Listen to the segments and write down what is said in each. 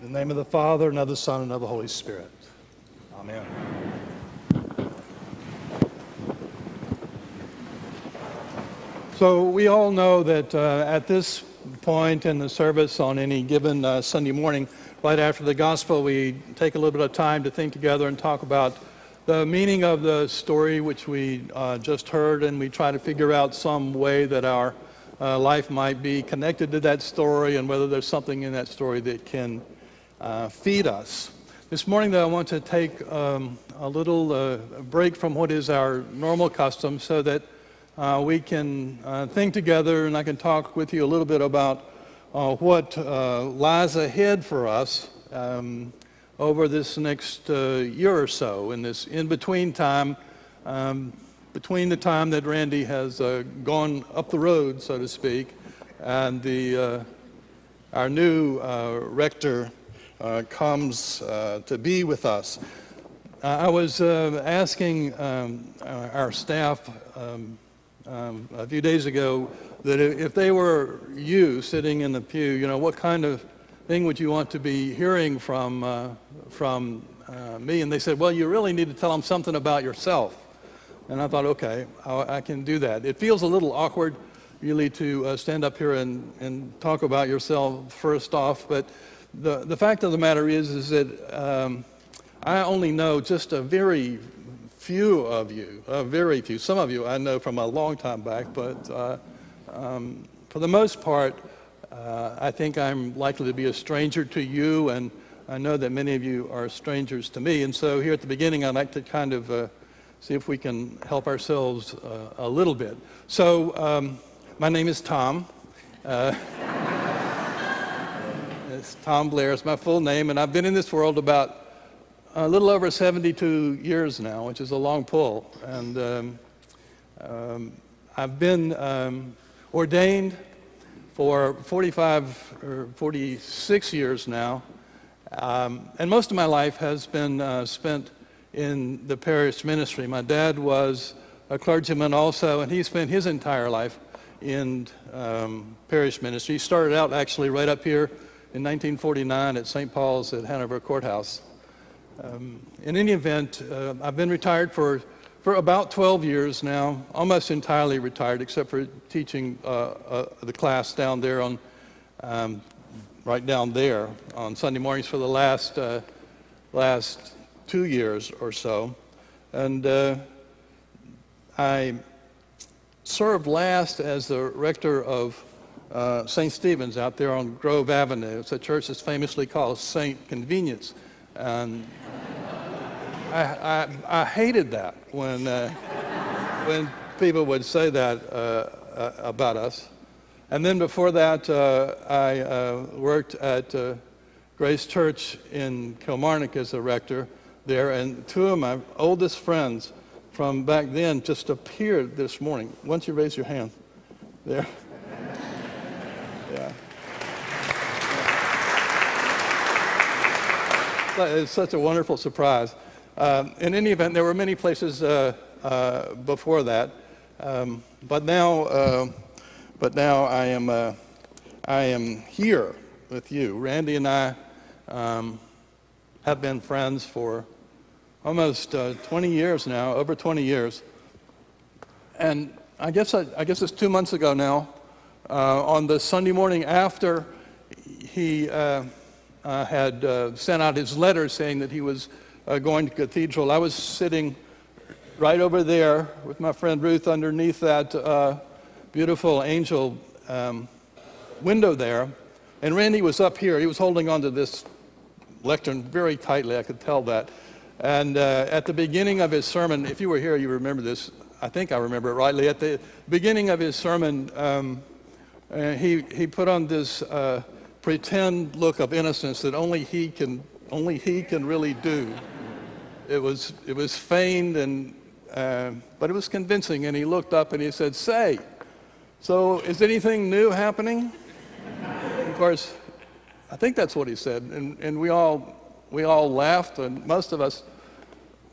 In the name of the Father, and of the Son, and of the Holy Spirit. Amen. So, we all know that uh, at this point in the service on any given uh, Sunday morning, right after the gospel, we take a little bit of time to think together and talk about the meaning of the story which we uh, just heard, and we try to figure out some way that our uh, life might be connected to that story and whether there's something in that story that can uh, feed us. This morning, though, I want to take um, a little uh, break from what is our normal custom so that uh, we can uh, think together and I can talk with you a little bit about uh, what uh, lies ahead for us um, over this next year or so in this in between time, um, between the time that Randy has gone up the road, so to speak, and the, our new rector comes to be with us. I was asking um, our staff um, um, a few days ago that if they were you sitting in the pew, you know, what kind of thing would you want to be hearing from, uh, from uh, me? And they said, well, you really need to tell them something about yourself. And I thought, okay, I, I can do that. It feels a little awkward, really, to uh, stand up here and, and talk about yourself first off, but the, the fact of the matter is, is that um, I only know just a very few of you, uh, very few, some of you I know from a long time back, but uh, um, for the most part, uh, I think I'm likely to be a stranger to you, and I know that many of you are strangers to me. And so here at the beginning, I'd like to kind of uh, see if we can help ourselves uh, a little bit. So um, my name is Thom. It's Thom Blair is my full name, and I've been in this world about a little over 72 years now, which is a long pull. And um, um, I've been um, ordained for 45 or 46 years now. Um, and most of my life has been uh, spent in the parish ministry. My dad was a clergyman also, and he spent his entire life in um, parish ministry. He started out actually right up here in 1949 at St. Paul's at Hanover Courthouse. Um, in any event, uh, I've been retired for, for about 12 years now, almost entirely retired, except for teaching uh, uh, the class down there on, um, right down there on Sunday mornings for the last, uh, last two years or so. And uh, I served last as the rector of uh, St. Stephen's out there on Grove Avenue. It's a church that's famously called St. Convenience. And I, I, I hated that when, uh, when people would say that uh, uh, about us. And then before that, uh, I uh, worked at Grace Church in Kilmarnock as a rector there, and two of my oldest friends from back then just appeared this morning. Why don't you raise your hand? There. It's such a wonderful surprise. Um, in any event, there were many places uh, uh, before that, um, but now, uh, but now I am, uh, I am here with you. Randy and I um, have been friends for almost uh, 20 years now, over 20 years, and I guess I, I guess it's two months ago now. Uh, on the Sunday morning after he uh, had uh, sent out his letter saying that he was uh, going to cathedral. I was sitting right over there with my friend Ruth underneath that uh, beautiful angel um, window there. And Randy was up here. He was holding onto this lectern very tightly. I could tell that. And uh, at the beginning of his sermon, if you were here, you remember this. I think I remember it rightly. At the beginning of his sermon, um, uh, he, he put on this pretend look of innocence that only he can, only he can really do. It was, it was feigned, and, uh, but it was convincing. And he looked up and he said, Say, so is anything new happening? of course, I think that's what he said. And, and we, all, we all laughed, and most of us,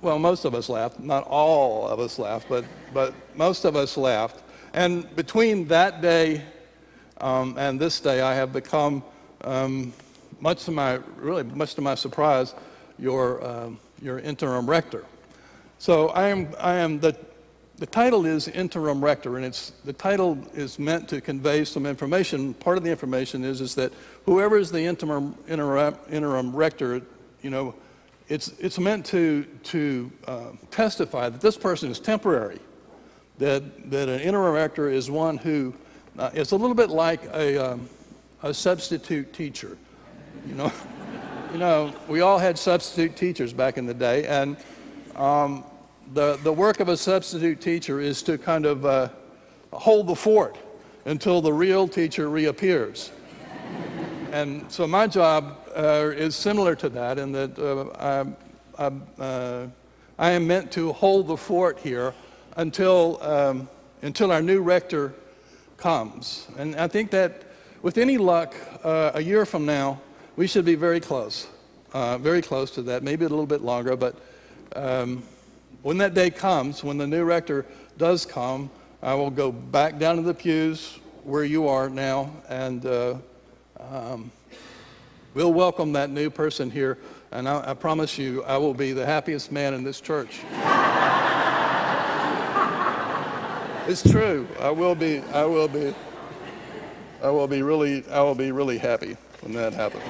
well, most of us laughed. Not all of us laughed, but, but most of us laughed. And between that day um, and this day, I have become um, much to my, really much to my surprise, your, um, your interim rector. So I am, I am the, the title is interim rector, and it's, the title is meant to convey some information. Part of the information is, is that whoever is the interim, interim, interim rector, you know, it's, it's meant to, to uh, testify that this person is temporary, that, that an interim rector is one who uh, a little bit like a, um, a substitute teacher. You know, you know, we all had substitute teachers back in the day, and um, the, the work of a substitute teacher is to kind of uh, hold the fort until the real teacher reappears. And so my job uh, is similar to that in that uh, I, I, uh, I, am meant to hold the fort here until, um, until our new rector comes. And I think that with any luck, uh, a year from now, we should be very close, uh, very close to that, maybe a little bit longer. But um, when that day comes, when the new rector does come, I will go back down to the pews where you are now, and uh, um, we'll welcome that new person here. And I, I promise you, I will be the happiest man in this church. It's true. I will be. I will be. I will be really. I will be really happy when that happens.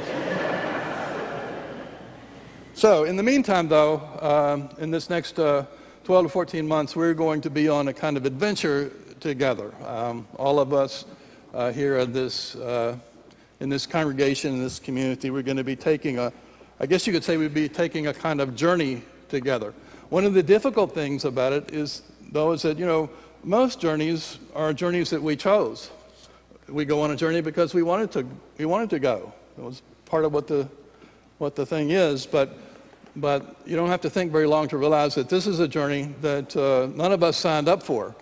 So, in the meantime, though, um, in this next uh, 12 to 14 months, we're going to be on a kind of adventure together. Um, all of us uh, here in this uh, in this congregation, in this community, we're going to be taking a. I guess you could say we'd be taking a kind of journey together. One of the difficult things about it is, though, is that you know most journeys are journeys that we chose. We go on a journey because we wanted to, we wanted to go. It was part of what the, what the thing is, but, but you don't have to think very long to realize that this is a journey that uh, none of us signed up for.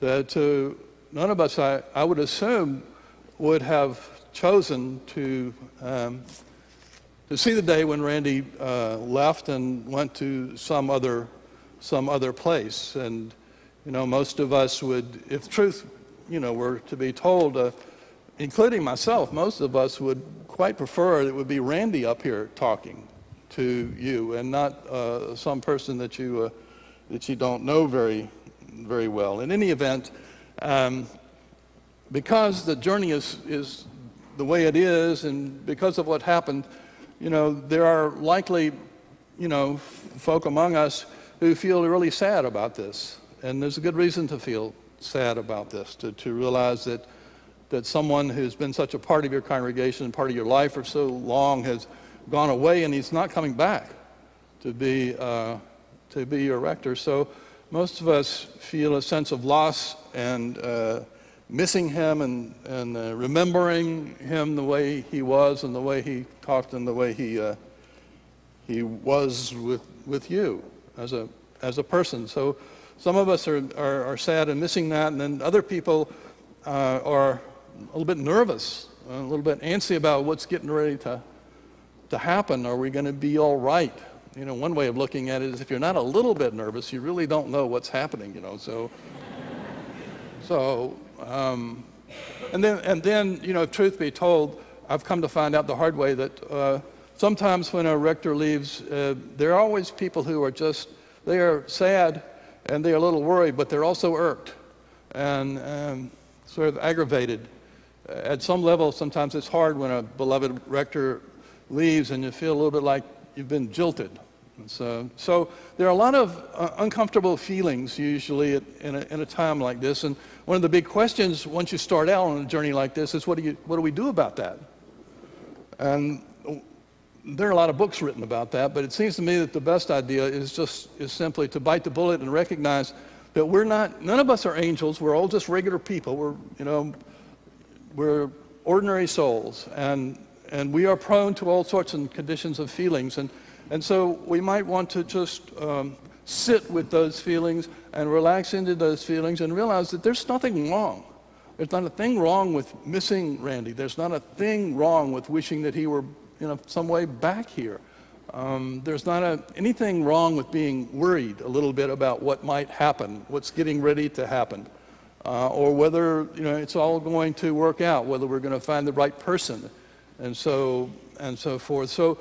That uh, none of us, I, I would assume, would have chosen to, um, to see the day when Randy uh, left and went to some other, some other place. And you know, most of us would, if truth, you know, were to be told, uh, including myself, most of us would quite prefer it would be Randy up here talking to you and not uh, some person that you, uh, that you don't know very, very well. In any event, um, because the journey is, is the way it is and because of what happened, you know, there are likely, you know, folk among us who feel really sad about this. And there's a good reason to feel sad about this, to, to realize that, that someone who's been such a part of your congregation and part of your life for so long has gone away and he's not coming back to be, uh, to be your rector. So most of us feel a sense of loss and uh, missing him and, and uh, remembering him the way he was and the way he talked and the way he, uh, he was with, with you as a, as a person. So some of us are, are, are sad and missing that, and then other people uh, are a little bit nervous, a little bit antsy about what's getting ready to, to happen. Are we going to be all right? You know, one way of looking at it is if you're not a little bit nervous, you really don't know what's happening, you know. So, so um, and then, and then, you know, if truth be told, I've come to find out the hard way that uh, sometimes when a rector leaves, uh, there are always people who are just, they are sad and they're a little worried, but they're also irked and um, sort of aggravated. At some level, sometimes it's hard when a beloved rector leaves and you feel a little bit like you've been jilted. So, so there are a lot of uh, uncomfortable feelings usually at, in, a, in a time like this. And one of the big questions once you start out on a journey like this is what do, you, what do we do about that? And there are a lot of books written about that, but it seems to me that the best idea is just is simply to bite the bullet and recognize that we're not none of us are angels. We're all just regular people. We're you know we're ordinary souls, and and we are prone to all sorts of conditions of feelings, and and so we might want to just um, sit with those feelings and relax into those feelings and realize that there's nothing wrong. There's not a thing wrong with missing Randy. There's not a thing wrong with wishing that he were you know, some way back here. Um, there's not a, anything wrong with being worried a little bit about what might happen, what's getting ready to happen, uh, or whether you know it's all going to work out, whether we're going to find the right person. And so and so forth. So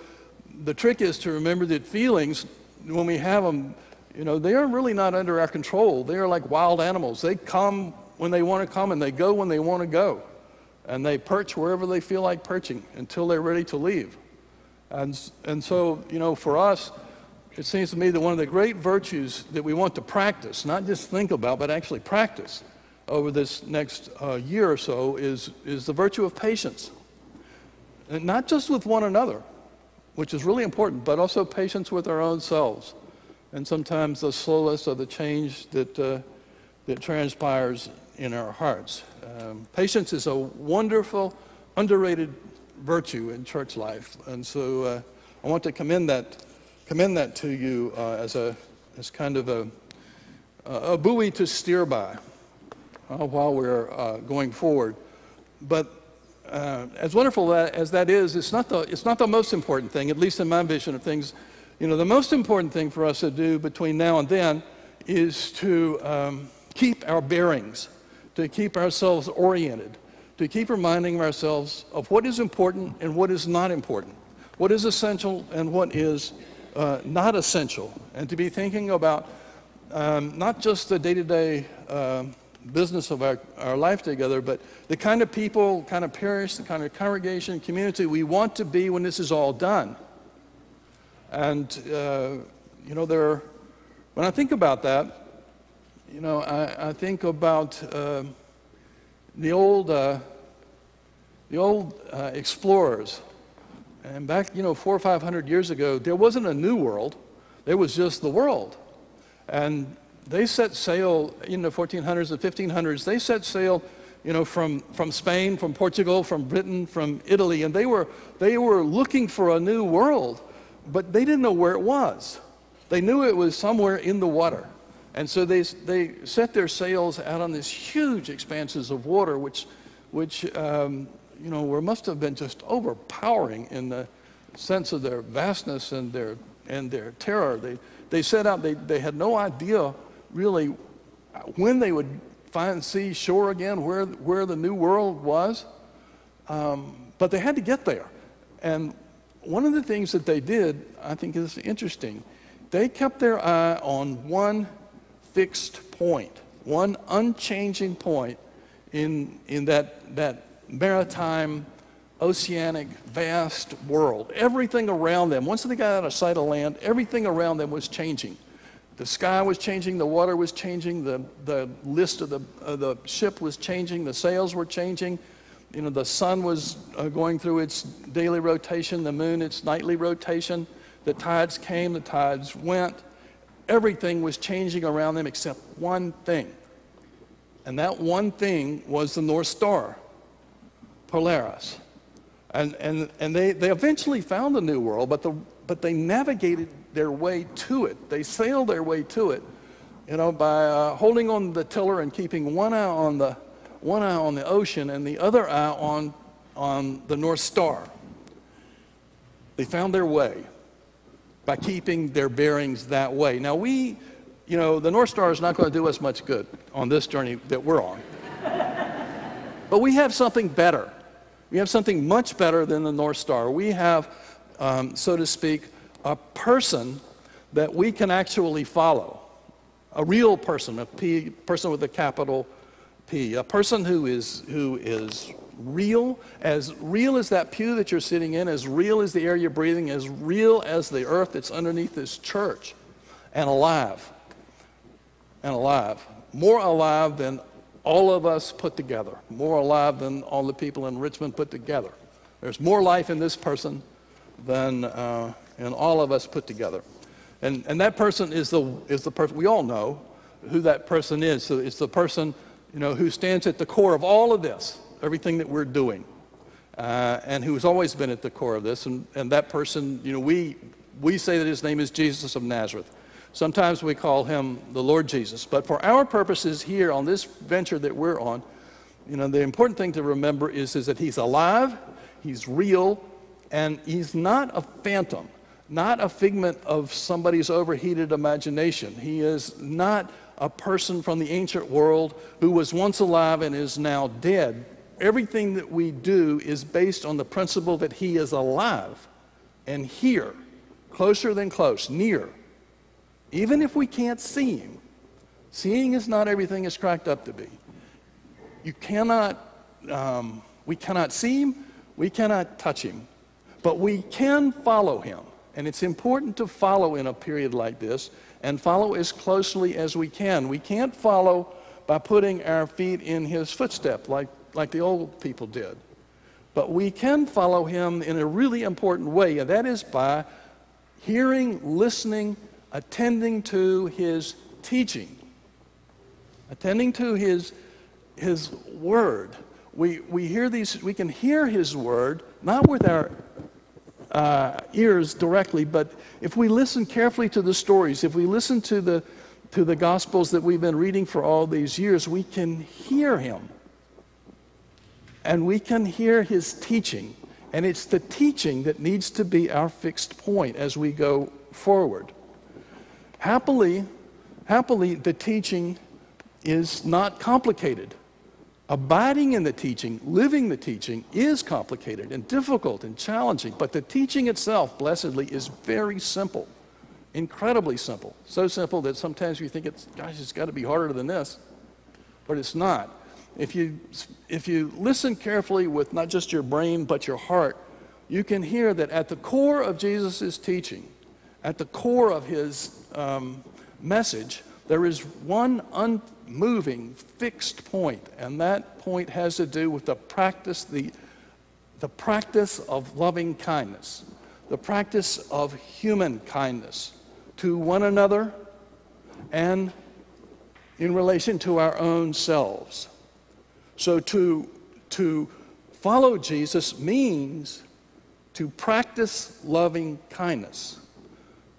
the trick is to remember that feelings, when we have them, you know, they are really not under our control. They are like wild animals. They come when they want to come and they go when they want to go. And they perch wherever they feel like perching until they're ready to leave. And, and so, you know, for us, it seems to me that one of the great virtues that we want to practice, not just think about, but actually practice over this next uh, year or so, is, is the virtue of patience. And not just with one another, which is really important, but also patience with our own selves. And sometimes the slowness of the change that, uh, that transpires in our hearts. Um, patience is a wonderful, underrated virtue in church life. And so uh, I want to commend that, commend that to you uh, as, a, as kind of a, a buoy to steer by uh, while we're uh, going forward. But uh, as wonderful as that is, it's not, the, it's not the most important thing, at least in my vision of things. You know, the most important thing for us to do between now and then is to um, keep our bearings, to keep ourselves oriented, to keep reminding ourselves of what is important and what is not important, what is essential and what is uh, not essential, and to be thinking about um, not just the day to day business of our, our life together, but the kind of people, kind of parish, the kind of congregation, community we want to be when this is all done. And, uh, you know, there, when I think about that, you know, I, I think about uh, the old, uh, the old uh, explorers. And back, you know, four or five hundred years ago, there wasn't a new world. There was just the world. And they set sail in the 1400s and 1500s. They set sail, you know, from, from Spain, from Portugal, from Britain, from Italy, and they were, they were looking for a new world, but they didn't know where it was. They knew it was somewhere in the water. And so they, they set their sails out on these huge expanses of water, which, which um, you know, were, must have been just overpowering in the sense of their vastness and their, and their terror. They, they set out, they, they had no idea really when they would find see shore again, where, where the new world was. Um, but they had to get there. And one of the things that they did, I think, is interesting. They kept their eye on one fixed point, one unchanging point in, in that, that maritime, oceanic, vast world. Everything around them, once they got out of sight of land, everything around them was changing. The sky was changing, the water was changing, the, the list of the, the ship was changing, the sails were changing. You know, the sun was uh, going through its daily rotation, the moon its nightly rotation. The tides came, the tides went. Everything was changing around them except one thing. And that one thing was the North Star, Polaris. And, and, and they, they eventually found the New World, but, the, but they navigated their way to it. They sailed their way to it, you know, by uh, holding on the tiller and keeping one eye on the one eye on the ocean and the other eye on on the North Star. They found their way by keeping their bearings that way. Now we, you know, the North Star is not going to do us much good on this journey that we're on. but we have something better. We have something much better than the North Star. We have, um, so to speak, a person that we can actually follow. A real person, a P, person with a capital P, a person who is, who is real, as real as that pew that you're sitting in, as real as the air you're breathing, as real as the earth that's underneath this church, and alive. And alive. More alive than all of us put together, more alive than all the people in Richmond put together. There's more life in this person than. Uh, and all of us put together. And, and that person is the, is the person, we all know who that person is. So it's the person, you know, who stands at the core of all of this, everything that we're doing, uh, and who's always been at the core of this. And, and that person, you know, we, we say that his name is Jesus of Nazareth. Sometimes we call him the Lord Jesus. But for our purposes here on this venture that we're on, you know, the important thing to remember is, is that he's alive, he's real, and he's not a phantom not a figment of somebody's overheated imagination. He is not a person from the ancient world who was once alive and is now dead. Everything that we do is based on the principle that He is alive and here, closer than close, near. Even if we can't see Him, seeing is not everything it's cracked up to be. You cannot, um, we cannot see Him, we cannot touch Him, but we can follow Him. And it's important to follow in a period like this and follow as closely as we can. We can't follow by putting our feet in his footstep like, like the old people did. But we can follow him in a really important way, and that is by hearing, listening, attending to his teaching, attending to his, his word. We, we hear these, we can hear his word, not with our uh, ears directly, but if we listen carefully to the stories, if we listen to the, to the Gospels that we've been reading for all these years, we can hear him. And we can hear his teaching. And it's the teaching that needs to be our fixed point as we go forward. Happily, happily, the teaching is not complicated. Abiding in the teaching, living the teaching, is complicated and difficult and challenging, but the teaching itself, blessedly, is very simple incredibly simple. So simple that sometimes you think it's, gosh, it's got to be harder than this. But it's not. If you, if you listen carefully with not just your brain, but your heart, you can hear that at the core of Jesus' teaching, at the core of his um, message, there is one unmoving, fixed point, and that point has to do with the practice, the, the practice of loving kindness, the practice of human kindness to one another and in relation to our own selves. So to, to follow Jesus means to practice loving kindness.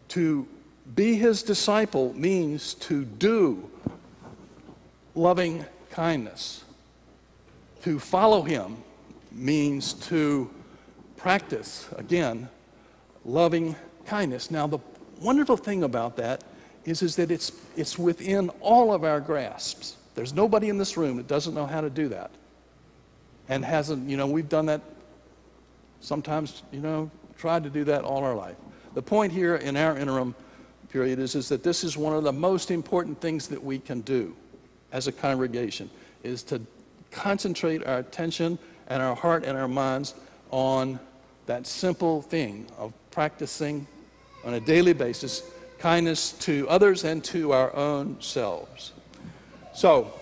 To be his disciple means to do loving kindness. To follow him means to practice, again, loving kindness. Now, the wonderful thing about that is, is that it's, it's within all of our grasps. There's nobody in this room that doesn't know how to do that. And hasn't, you know, we've done that sometimes, you know, tried to do that all our life. The point here in our interim period is, is that this is one of the most important things that we can do as a congregation, is to concentrate our attention and our heart and our minds on that simple thing of practicing on a daily basis kindness to others and to our own selves. So,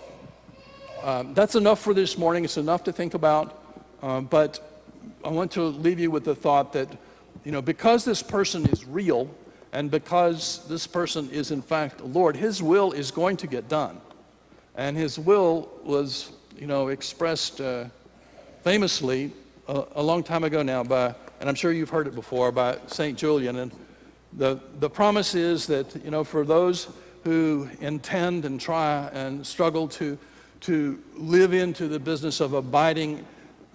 um, that's enough for this morning. It's enough to think about. Um, but I want to leave you with the thought that, you know, because this person is real and because this person is in fact Lord, his will is going to get done. And his will was, you know, expressed uh, famously a, a long time ago now by, and I'm sure you've heard it before, by St. Julian. And the, the promise is that, you know, for those who intend and try and struggle to, to live into the business of abiding,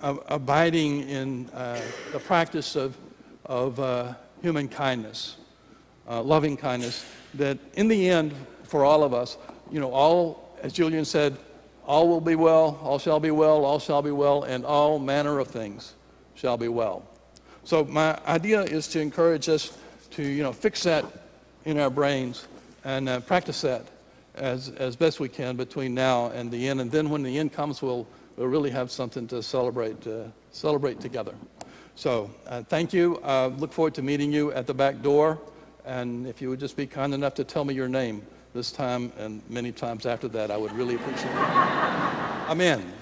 abiding in uh, the practice of, of uh, human kindness, uh, loving kindness, that in the end, for all of us, you know, all, as Julian said, all will be well, all shall be well, all shall be well, and all manner of things shall be well. So my idea is to encourage us to you know fix that in our brains and uh, practice that as, as best we can between now and the end. And then when the end comes, we'll, we'll really have something to celebrate, uh, celebrate together. So uh, thank you. Look forward to meeting you at the back door. And if you would just be kind enough to tell me your name this time and many times after that, I would really appreciate it. Amen.